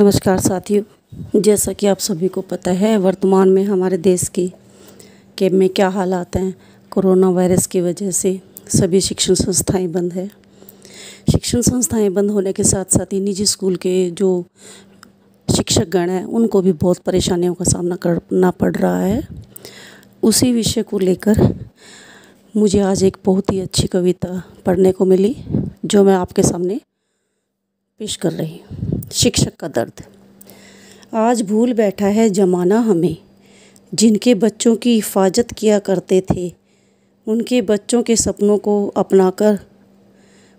नमस्कार साथियों, जैसा कि आप सभी को पता है, वर्तमान में हमारे देश की के में क्या हालात हैं? कोरोना वायरस की वजह से सभी शिक्षण संस्थाएँ बंद है। शिक्षण संस्थाएँ बंद होने के साथ साथ ही निजी स्कूल के जो शिक्षक गण हैं, उनको भी बहुत परेशानियों का सामना करना पड़ रहा है। उसी विषय को लेकर मुझे आज एक बहुत ही अच्छी कविता पढ़ने को मिली, जो मैं आपके सामने पेश कर रही हूँ। शिक्षक का दर्द। आज भूल बैठा है ज़माना हमें। जिनके बच्चों की हिफाजत किया करते थे, उनके बच्चों के सपनों को अपनाकर,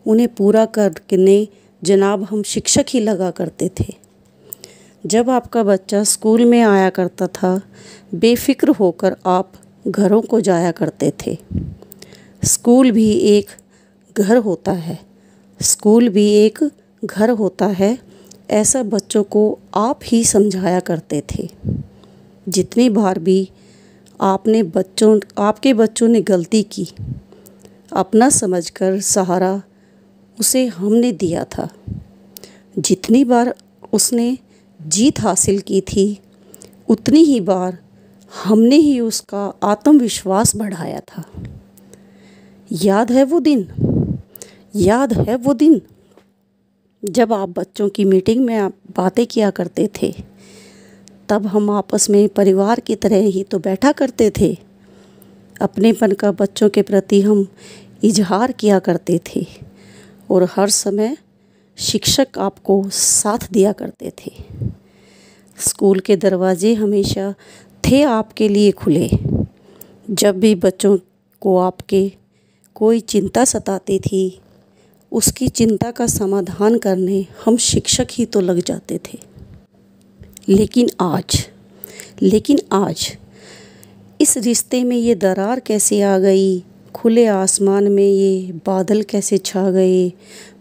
उन्हें पूरा करने जनाब हम शिक्षक ही लगा करते थे। जब आपका बच्चा स्कूल में आया करता था, बेफिक्र होकर आप घरों को जाया करते थे। स्कूल भी एक घर होता है। स्कूल भी एक घर होता है। ऐसा बच्चों को आप ही समझाया करते थे। जितनी बार भी आपने बच्चों, आपके बच्चों ने गलती की, अपना समझकर सहारा उसे हमने दिया था। जितनी बार उसने जीत हासिल की थी, उतनी ही बार हमने ही उसका आत्मविश्वास बढ़ाया था। याद है वो दिन? याद है वो दिन? जब आप बच्चों की मीटिंग में आप बातें किया करते थे, तब हम आपस में परिवार की तरह ही तो बैठा करते थे। अपनेपन का बच्चों के प्रति हम इजहार किया करते थे और हर समय शिक्षक आपको साथ दिया करते थे। स्कूल के दरवाजे हमेशा थे आपके लिए खुले। जब भी बच्चों को आपके कोई चिंता सताती थी उसकी चिंता का समाधान करने हम शिक्षक ही तो लग जाते थे। लेकिन आज लेकिन आज, इस रिश्ते में ये दरार कैसे आ गई? खुले आसमान में ये बादल कैसे छा गए?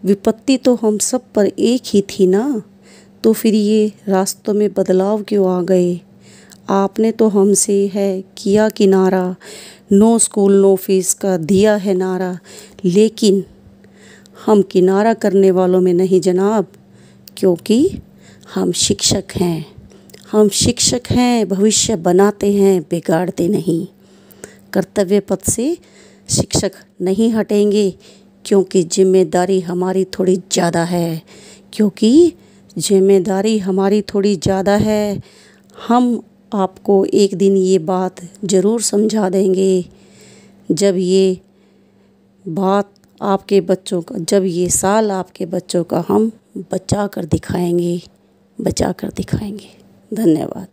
विपत्ति तो हम सब पर एक ही थी ना? तो फिर ये रास्तों में बदलाव क्यों आ गए? आपने तो हमसे है किया किनारा, नो स्कूल, नो फ़ीस का दिया है नारा, लेकिन हम किनारा करने वालों में नहीं जनाब, क्योंकि हम शिक्षक हैं। हम शिक्षक हैं, भविष्य बनाते हैं, बिगाड़ते नहीं। कर्तव्य पथ से शिक्षक नहीं हटेंगे, क्योंकि ज़िम्मेदारी हमारी थोड़ी ज़्यादा है। क्योंकि ज़िम्मेदारी हमारी थोड़ी ज़्यादा है। हम आपको एक दिन ये बात ज़रूर समझा देंगे। जब ये बात आपके बच्चों का, जब ये साल आपके बच्चों का हम बचा कर दिखाएँगे, बचा कर दिखाएँगे। धन्यवाद।